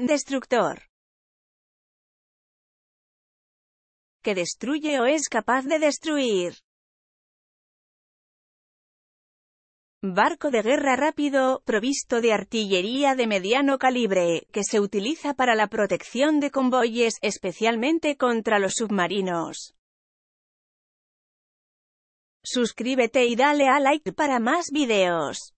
Destructor. Que destruye o es capaz de destruir. Barco de guerra rápido, provisto de artillería de mediano calibre, que se utiliza para la protección de convoyes, especialmente contra los submarinos. Suscríbete y dale a like para más videos.